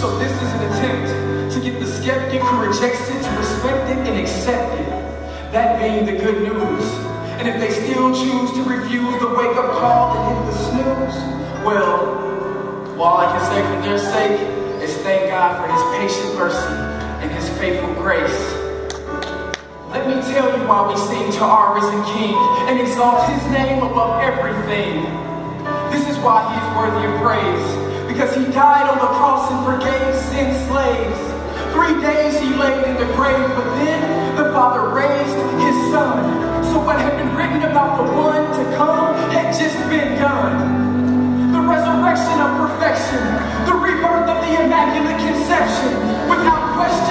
So this is an attempt to get the skeptic who rejects it to respect it and accept it. That being the good news. And if they still choose to refuse the wake-up call and hit the snooze, well, all I can say for their sake is thank God for his patient mercy and his faithful grace. Let me tell you why we sing to our risen King and exalt his name above everything. This is why he is worthy of praise, because he died on the cross and forgave sin slaves. Three days he laid in the grave, but then the Father raised his son. So what had been written about the one to come had just been done. The resurrection of perfection, the rebirth of the Immaculate Conception, without question.